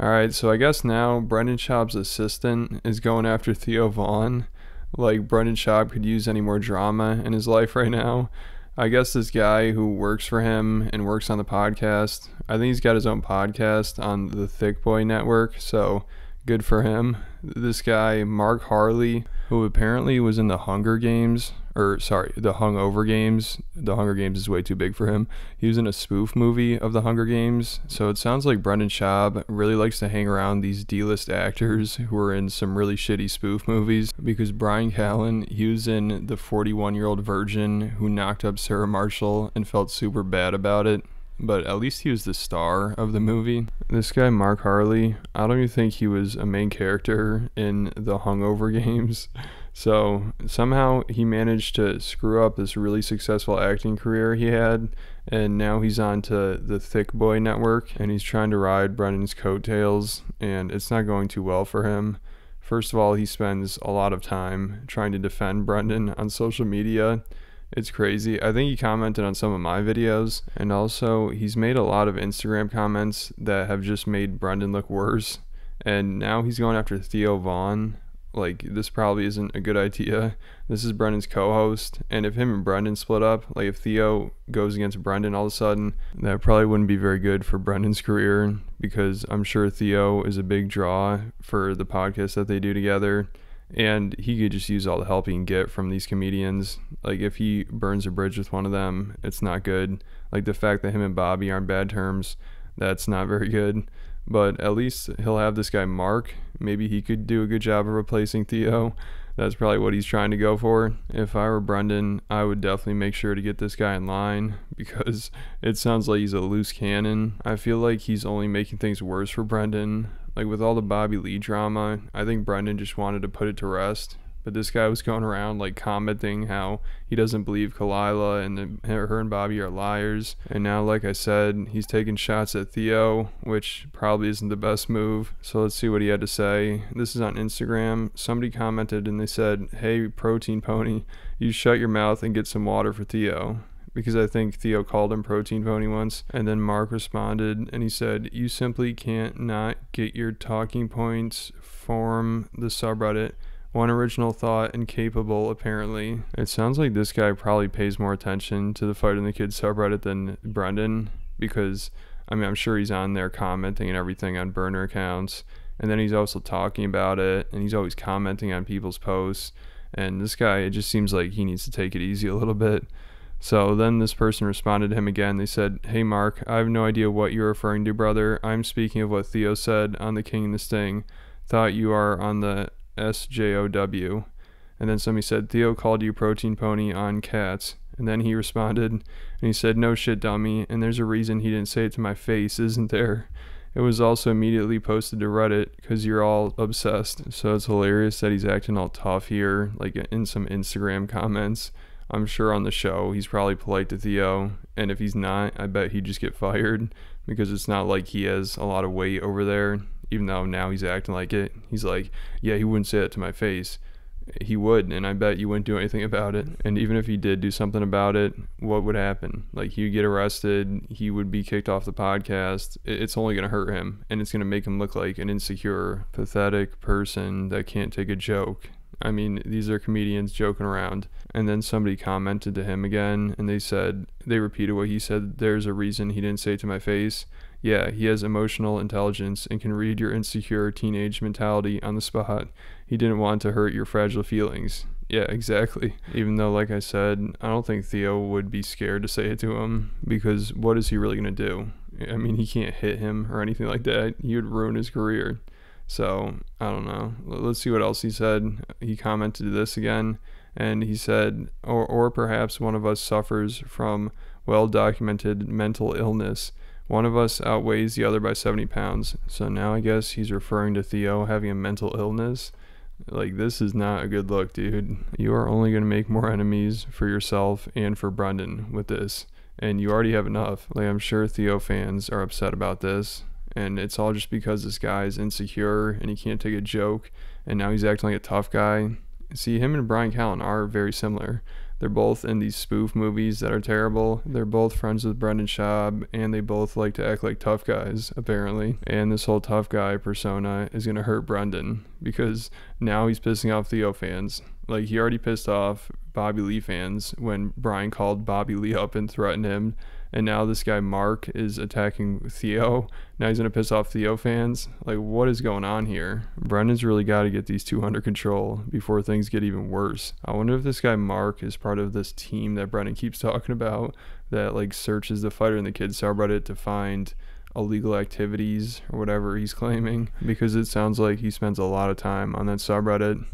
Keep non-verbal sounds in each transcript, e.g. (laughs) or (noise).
All right, so I guess now Brendan Schaub's assistant is going after Theo Von. Like Brendan Schaub could use any more drama in his life right now. I guess this guy who works for him and works on the podcast, I think he's got his own podcast on the Thick Boy Network, so good for him. This guy, Mark Harley, who apparently was in the Hunger Games, or sorry, the Hungover Games. The Hunger Games is way too big for him. He was in a spoof movie of the Hunger Games, so it sounds like Brendan Schaub really likes to hang around these D-list actors who are in some really shitty spoof movies. Because Bryan Callen, he was in the 41-year-old virgin who knocked up Sarah Marshall and felt super bad about it but at least he was the star of the movie. This guy, Mark Harley, I don't even think he was a main character in the Hungover (laughs) games. So somehow he managed to screw up this really successful acting career he had, and now he's on to the Thick Boy Network, and he's trying to ride Brendan's coattails, and it's not going too well for him. First of all, he spends a lot of time trying to defend Brendan on social media it's crazy. I think he commented on some of my videos, and also he's made a lot of Instagram comments that have just made Brendan look worse. And now he's going after Theo Von. Like, this probably isn't a good idea. This is Brendan's co host, and if him and Brendan split up, like if Theo goes against Brendan all of a sudden, that probably wouldn't be very good for Brendan's career because I'm sure Theo is a big draw for the podcast that they do together and he could just use all the help he can get from these comedians. Like if he burns a bridge with one of them, it's not good. Like the fact that him and Bobby are on bad terms, that's not very good. But at least he'll have this guy Mark. Maybe he could do a good job of replacing Theo. That's probably what he's trying to go for. If I were Brendan, I would definitely make sure to get this guy in line (laughs) because it sounds like he's a loose cannon. I feel like he's only making things worse for Brendan. Like with all the Bobby Lee drama, I think Brendan just wanted to put it to rest. But this guy was going around like commenting how he doesn't believe Khalyla and the, her and Bobby are liars. And now, like I said, he's taking shots at Theo, which probably isn't the best move. So let's see what he had to say. This is on Instagram. Somebody commented and they said, Hey, protein pony, you shut your mouth and get some water for Theo because I think Theo called him Protein Pony once. And then Mark responded and he said, You simply can't not get your talking points from the subreddit. One original thought and capable, apparently. It sounds like this guy probably pays more attention to the Fighter and the Kids subreddit than Brendan because, I mean, I'm sure he's on there commenting and everything on burner accounts. And then he's also talking about it and he's always commenting on people's posts. And this guy, it just seems like he needs to take it easy a little bit. So then this person responded to him again. They said, Hey Mark, I have no idea what you're referring to, brother. I'm speaking of what Theo said on The King and the Sting. Thought you are on the SJOW. And then somebody said, Theo called you Protein Pony on cats. And then he (laughs) responded and he said, No shit, dummy. And there's a reason he didn't say it to my face, isn't there? It was also immediately posted to Reddit because you're all obsessed. So it's hilarious that he's acting all tough here, like in some Instagram comments. I'm sure on the show he's probably polite to Theo, and if he's not, I bet he'd just get fired because it's not like he has a lot of weight over there. Even though now he's acting like it, he's like, yeah, he wouldn't say it to my face. He would, and I bet you wouldn't do anything about it. And even if he did do something about it, what would happen? Like he would get arrested, he would be kicked off the podcast. It's only gonna hurt him, and it's gonna make him look like an insecure, pathetic person that can't take a joke I mean, these are comedians joking around. And then somebody commented to him again and they said, they repeated what he said. There's a reason he didn't say it to my face. Yeah, he has emotional intelligence and can read your insecure teenage mentality on the spot. He didn't want to hurt your fragile feelings. Yeah, exactly. Even though, like I said, I don't think Theo would be scared to say it to him because what is he really going to do? I mean, he can't hit him or anything like that. He would ruin his career. So I don't know. Let's see what else he said. He commented this again, and he said, or, or perhaps one of us suffers from well documented mental illness. One of us outweighs the other by 70 pounds. So now I guess he's referring to Theo having a mental illness. Like, this is not a good look, dude. You are only going to make more enemies for yourself and for Brendan with this. And you already have enough. Like, I'm sure Theo fans are upset about this and it's all just because this guy is insecure and he can't take a joke and now he's acting like a tough guy see him and Bryan callen are very similar They're both in these spoof movies that are terrible. They're both friends with Brendan Schaub, and they both like to act like tough guys, apparently. And this whole tough guy persona is going to hurt Brendan because now he's pissing off Theo fans. Like, he already pissed off Bobby Lee fans when Bryan called Bobby Lee up and threatened him and now this guy Mark is attacking Theo. Now he's gonna piss off Theo fans. Like, what is going on here? Brendan's really got to get these two under control before things get even worse. I wonder if this guy Mark is part of this team that Brendan keeps (laughs) talking about that like searches the fighter and the kids subreddit to find illegal activities or whatever he's (laughs) claiming because it sounds like he spends a lot of time on that subreddit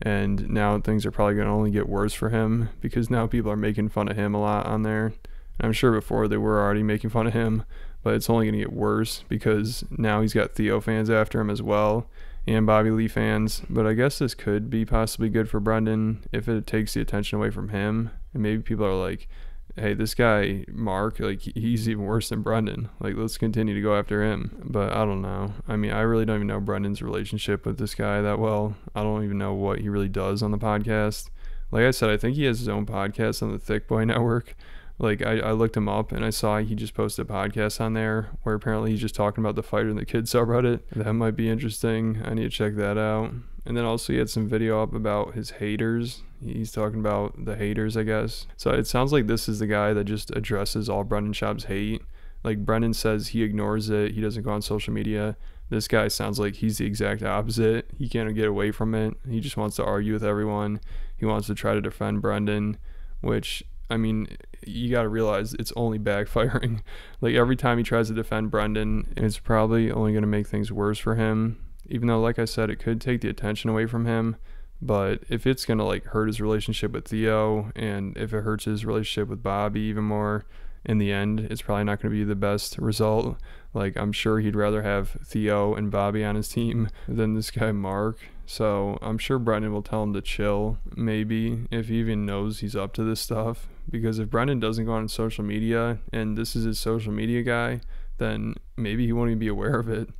and now things are probably going to only get worse for him because now people are making fun of him a lot on there I'm sure before they were already making fun of him, but it's only going to get worse because now he's got Theo fans after him as well and Bobby Lee fans. But I guess this could be possibly good for Brendan if it takes the attention away from him. And maybe people are like, hey, this guy, Mark, like he's even worse than Brendan. Like, let's continue to go after him. But I don't know. I mean, I really don't even know Brendan's relationship with this guy that well. I don't even know what he really does on the podcast. Like I said, I think he has his own podcast on the Thick Boy (laughs) Network like I, I looked him up and I saw he just posted a podcast on there where apparently he's just talking about the fighter and the kids (laughs) subreddit. That might be interesting. I need to check that out. And then also he had some video up about his haters. He's talking about the haters, I guess. So it sounds like this is the guy that just addresses all Brendan Schaub's hate. Like Brendan says he ignores it. He doesn't go on social media. This guy sounds like he's the exact opposite. He can't get away from it. He just wants to argue with everyone. He wants to try to defend Brendan, which I mean, you got to realize it's only backfiring. (laughs) like every time he tries to defend Brendan, it's probably only going to make things worse for him. Even though, like I said, it could take the attention away from him. But if it's going to like hurt his relationship with Theo and if it hurts his relationship with Bobby even more, in the end, it's probably not going to be the best result. Like, I'm sure he'd rather have Theo and Bobby on his team than this guy, Mark. So I'm sure Brendan will tell him to chill, maybe, if he even knows he's up to this stuff. Because if Brendan doesn't go on social media and this is his social media guy, then maybe he won't even be aware of it.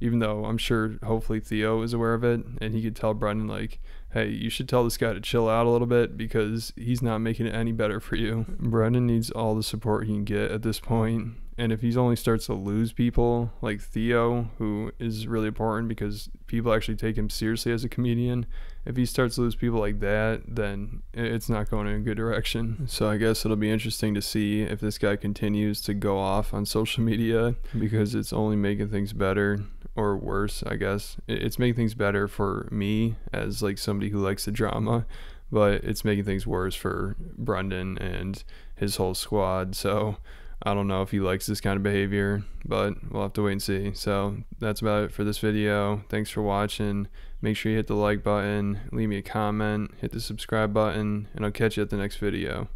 Even though I'm sure hopefully Theo is aware of it and he could tell Brendan, like, hey, you should tell this guy to chill out a little bit because he's not making it any better for you. Brendan needs all the support he can get at this point. And if he's only starts to lose people like Theo, who is really important because people actually take him seriously as a comedian, if he starts to lose people like that, then it's not going in a good direction. So I guess it'll be interesting to see if this guy continues to go off on social media because it's only making things better or worse, I guess. It's making things better for me as like somebody who likes the drama, but it's making things worse for Brendan and his whole squad. So I don't know if he likes this kind of behavior, but we'll have to wait and see. So that's about it for this video. Thanks for watching. Make sure you hit the like button, leave me a comment, hit the subscribe button, and I'll catch you at the next video.